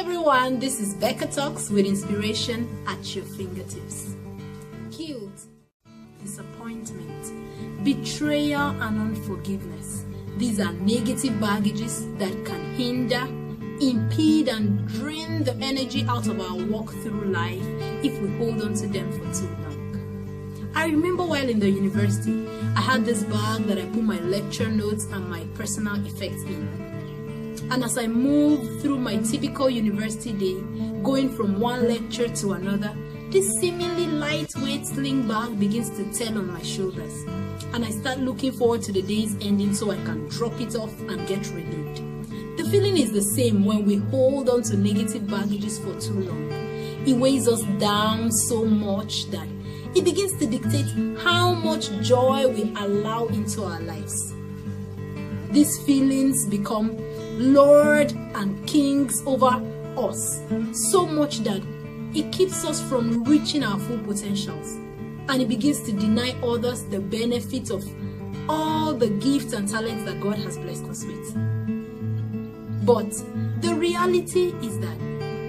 everyone, this is Becca Talks with inspiration at your fingertips. Guilt, disappointment, betrayal, and unforgiveness. These are negative baggages that can hinder, impede, and drain the energy out of our walk through life if we hold on to them for too long. I remember while in the university, I had this bag that I put my lecture notes and my personal effects in. And as I moved through my typical university day, going from one lecture to another, this seemingly lightweight sling bag begins to turn on my shoulders. And I start looking forward to the day's ending so I can drop it off and get relieved. The feeling is the same when we hold on to negative baggages for too long. It weighs us down so much that it begins to dictate how much joy we allow into our lives. These feelings become Lord and kings over us so much that it keeps us from reaching our full potentials and it begins to deny others the benefit of all the gifts and talents that God has blessed us with. But the reality is that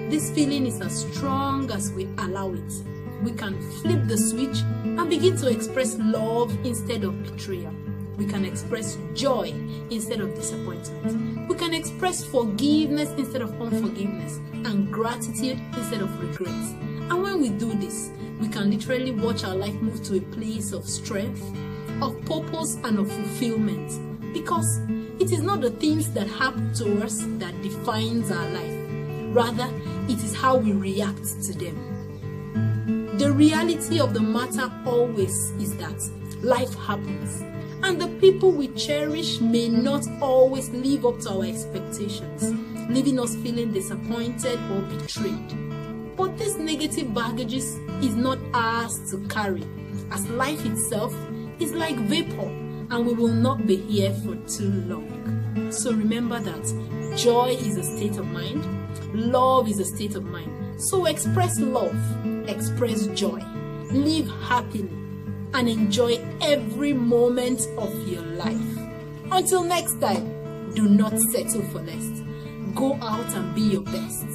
this feeling is as strong as we allow it. We can flip the switch and begin to express love instead of betrayal we can express joy instead of disappointment. We can express forgiveness instead of unforgiveness and gratitude instead of regret. And when we do this, we can literally watch our life move to a place of strength, of purpose, and of fulfillment. Because it is not the things that happen to us that defines our life. Rather, it is how we react to them. The reality of the matter always is that life happens and the people we cherish may not always live up to our expectations, leaving us feeling disappointed or betrayed. But this negative baggages is not ours to carry, as life itself is like vapor and we will not be here for too long. So remember that joy is a state of mind, love is a state of mind. So express love, express joy, live happily and enjoy every moment of your life. Until next time, do not settle for less. Go out and be your best.